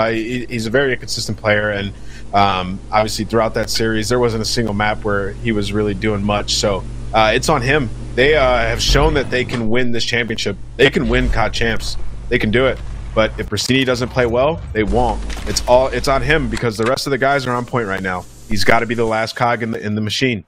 Uh, he, he's a very consistent player, and um, obviously throughout that series, there wasn't a single map where he was really doing much. So uh, it's on him. They uh, have shown that they can win this championship. They can win COD champs. They can do it. But if Prestinni doesn't play well, they won't. It's all it's on him because the rest of the guys are on point right now. He's got to be the last cog in the in the machine.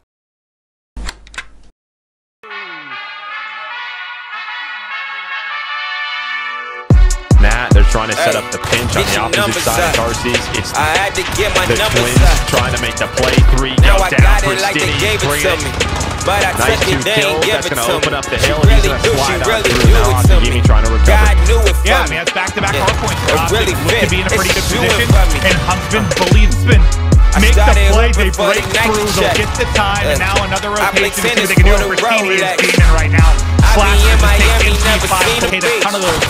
They're trying to set up the pinch on the opposite side of Darcy's. It's I had to get my the twins up. trying to make the play three. Now go I down got for it like they gave it to me. But I Nice took two it, they ain't give That's it gonna open me. up the She he's really gonna do, she really do now it to me. trying to recover. God knew it for Yeah, I me. mean, that's back-to-back Yeah. hard points for It Austin. really to fit. be in a pretty It's good doing position. for me. And Huntsmen believes Spin. Make the play, they break through, they'll get the time, and now another I play rotation. See what they can do. for the Christine is Rolex. right now. Slash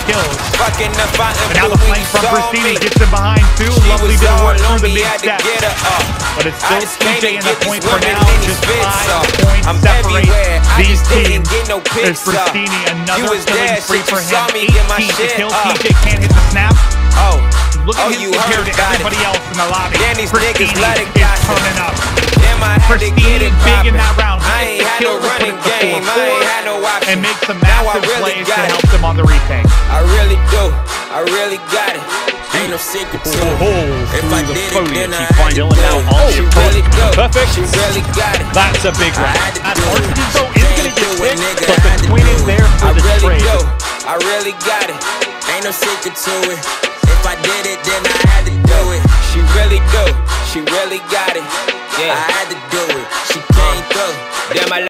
kills. Fucking the fountain And now the flank from saw gets him behind too. Lovely bit of work through the mid step. up. But it's still TJ in the point for now. Just five points separate these teams. no There's pics up. Prestinni, You another was killing shit, for him. me 18 to kill. TJ can't hit the snap. Oh, Look at oh, him you compared heard to everybody it. else in the lobby. Then these niggas Prestinni let it is turning up. Damn, I had to get it big in that round. He I ain't had no running game. I 4-4 ain't had no. And makes some Now I massive really plays to got it. help them on the retake. I really do. I really got it. Ain't no secret to it. Oh, If through I the did it, then I had to do it. on She really do. Perfect. She really got it. That's a big I round. had to That do it. Is gonna get do quick, nigga. but the to twin is there for I the really trade. do. I really got it. Ain't no secret to it. If I did it, then I had to do it. She really do. She really got it. Yeah, I had to do it. She came through. Damn, I